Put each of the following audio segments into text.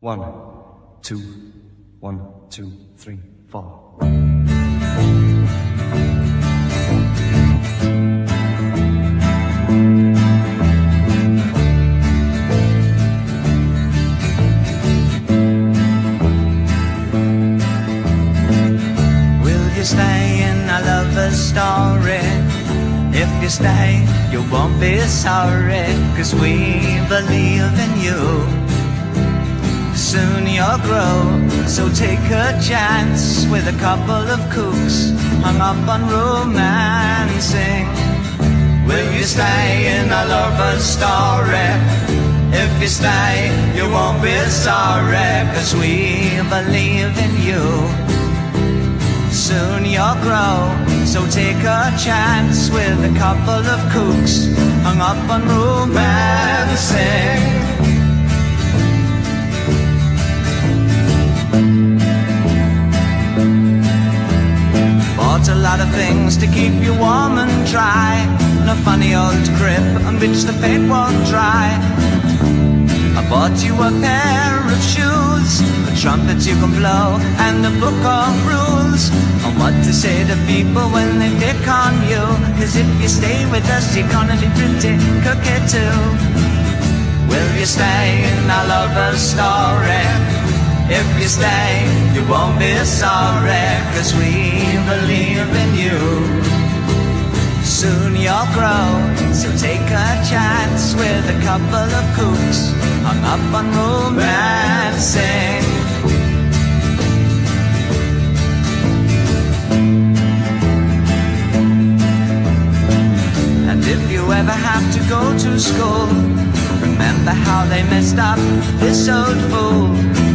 One, two, one, two, three, four. Will you stay in a lover's story? If you stay, you won't be sorry, cause we believe in you. Soon you'll grow, so take a chance with a couple of cooks hung up on romancing. Will you stay in a lover's story? If you stay, you won't be sorry, cause we believe in you. Soon you'll grow, so take a chance with a couple of kooks hung up on romancing. A lot of things to keep you warm and dry, and a funny old crib on which the paint won't dry. I bought you a pair of shoes, a trumpet you can blow, and a book of rules on what to say to people when they pick on you. Cause if you stay with us, you're gonna be pretty cookie too. Will you stay in our lover's story? If you stay, you won't be sorry, cause we believe in you. Soon you'll grow, so take a chance with a couple of kooks hung up on romancing. And if you ever have to go to school, remember how they messed up this old fool.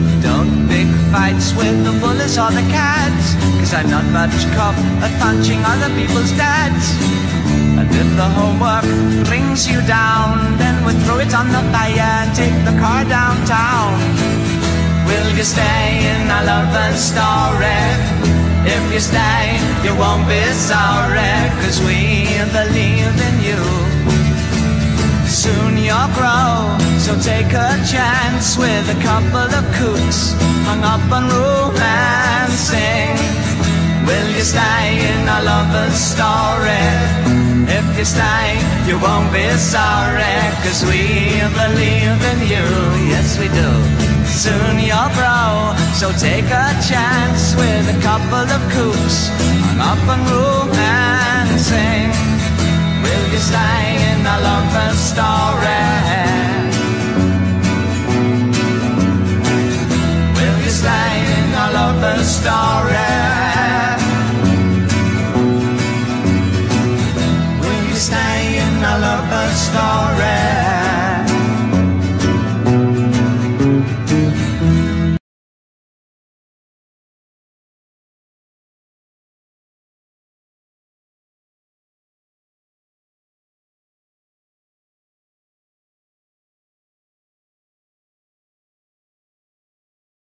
Fights with the bullies or the cats, cause I'm not much cop at punching other people's dads. And if the homework brings you down, then we'll throw it on the fire and take the car downtown. Will you stay in a lover's story? If you stay, you won't be sorry, cause we believe in you. Take a chance with a couple of kooks hung up on romancing. Will you stay in a lover's story? If you stay, you won't be sorry, cause we believe in you. Yes, we do. Soon you'll grow, so take a chance with a couple of kooks hung up on romancing. Lover's